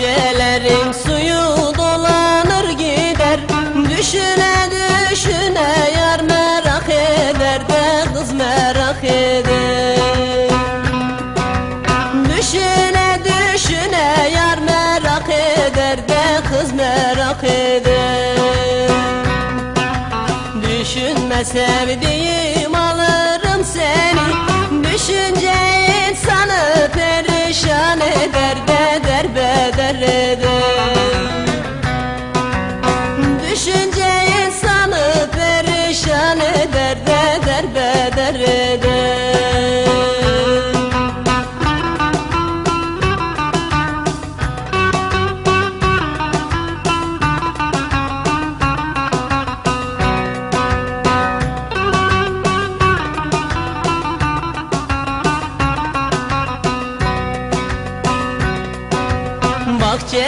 Bahçelerin suyu dolanır gider. Düşüne düşüne yar merak eder de kız merak eder. Düşüne düşüne yar merak eder de kız merak eder. Düşünme sevdiğim alırım seni. Düşünce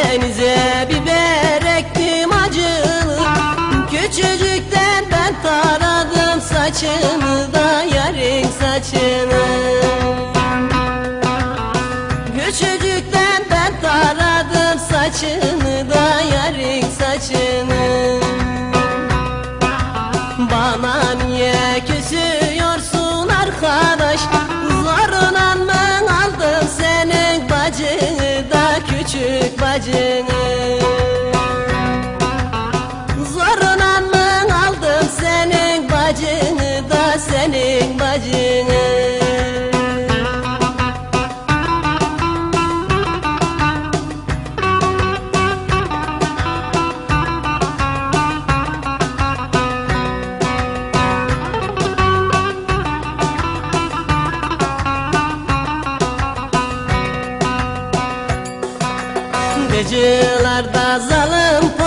Bahçenize biber ektim acılı. Küçücükten ben taradım saçını da yarın saçını. Küçücükten ben taradım saçını da yarın saçını. Bana niye küsüyorsun arkadaş Zorla mı aldım senin bacını da senin bacını Gıcılarda zalim